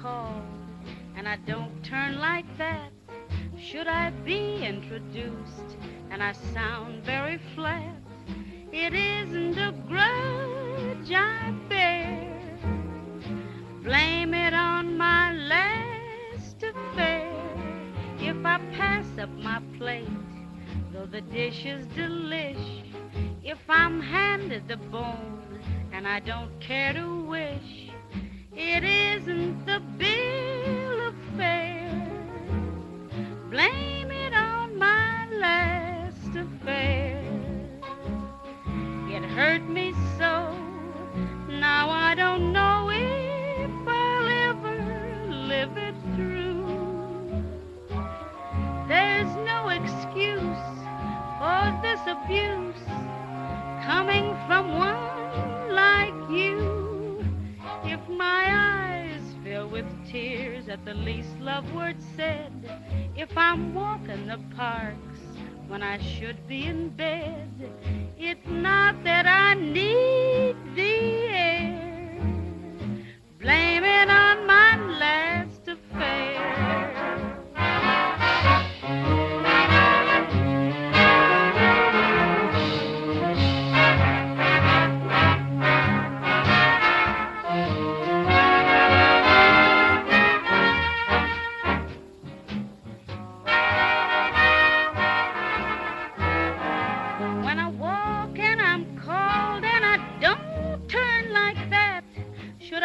called, and I don't turn like that. Should I be introduced and I sound very flat? It isn't a grudge I bear. Blame it on my last affair. If I pass up my plate, though the dish is delish, if I'm handed the bone and I don't care to wish, Blame it on my last affair. It hurt me so. Now I don't know tears at the least love word said, if I'm walking the parks when I should be in bed,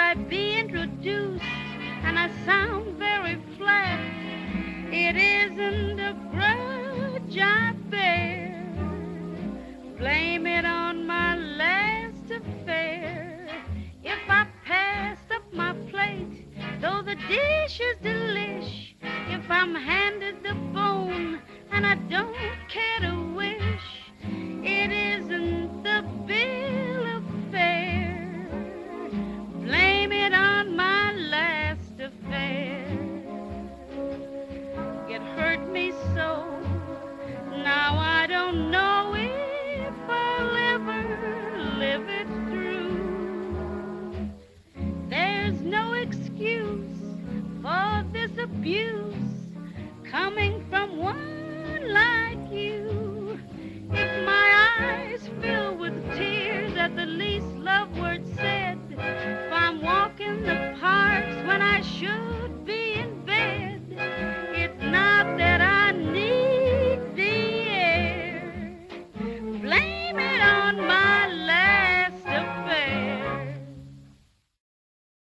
I be introduced and I sound very flat? It isn't a grudge I bear. Blame it on my last affair. If I passed up my plate, though the dish is delish, if I'm handed the bone and I don't care to hurt me so. Now I don't know if I'll ever live it through. There's no excuse for this abuse coming from one like you. If my eyes fill with tears at the least love word said, if I'm walking the parks when I should.